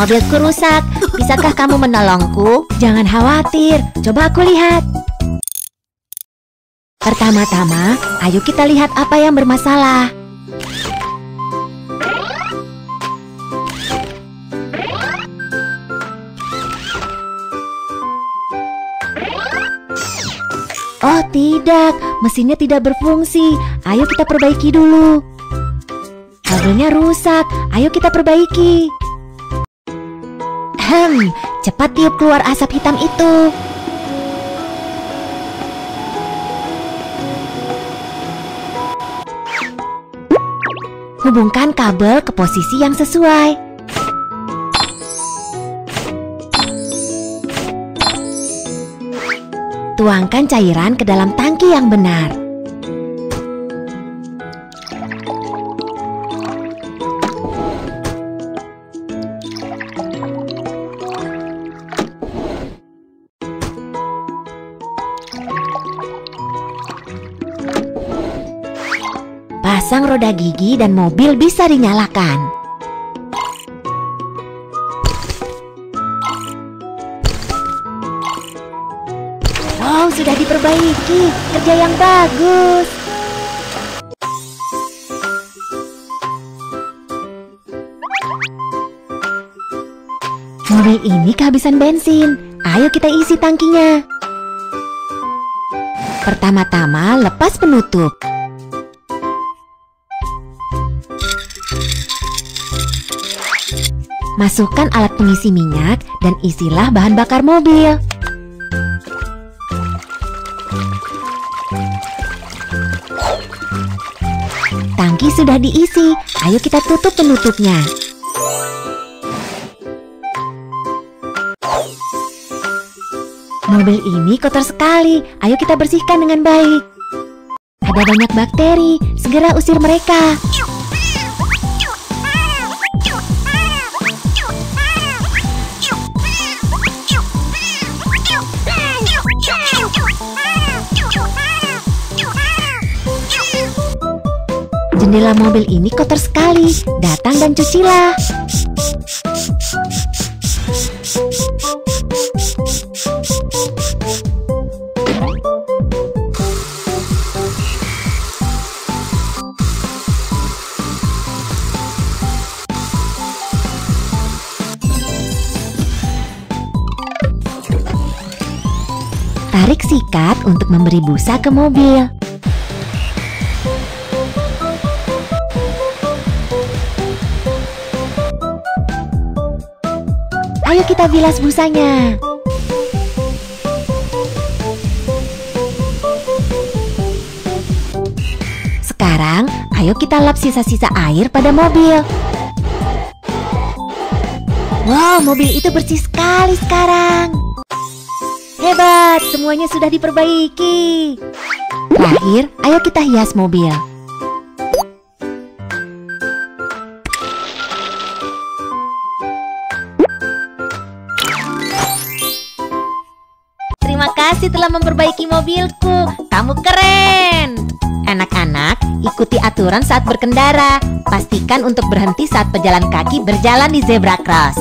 mobilku rusak. Bisakah kamu menolongku? Jangan khawatir, coba aku lihat. Pertama-tama, ayo kita lihat apa yang bermasalah. Oh tidak, mesinnya tidak berfungsi. Ayo kita perbaiki dulu. Kabelnya rusak, ayo kita perbaiki. Hmm, cepat tiup keluar asap hitam itu. Hubungkan kabel ke posisi yang sesuai. Tuangkan cairan ke dalam tangki yang benar. Pasang roda gigi dan mobil bisa dinyalakan. Wow, sudah diperbaiki. Kerja yang bagus. Mobil ini kehabisan bensin. Ayo kita isi tangkinya. Pertama-tama lepas penutup. Masukkan alat pengisi minyak dan isilah bahan bakar mobil. Tangki sudah diisi, ayo kita tutup penutupnya. Mobil ini kotor sekali, ayo kita bersihkan dengan baik. Ada banyak bakteri, segera usir mereka. Jendela mobil ini kotor sekali. Datang dan cucilah. Tarik sikat untuk memberi busa ke mobil. Ayo kita bilas busanya. Sekarang, ayo kita lap sisa-sisa air pada mobil. Wow, mobil itu bersih sekali sekarang. Hebat, semuanya sudah diperbaiki. Terakhir, ayo kita hias mobil. Terima kasih telah memperbaiki mobilku. Kamu keren. Anak-anak, ikuti aturan saat berkendara. Pastikan untuk berhenti saat pejalan kaki berjalan di zebra cross.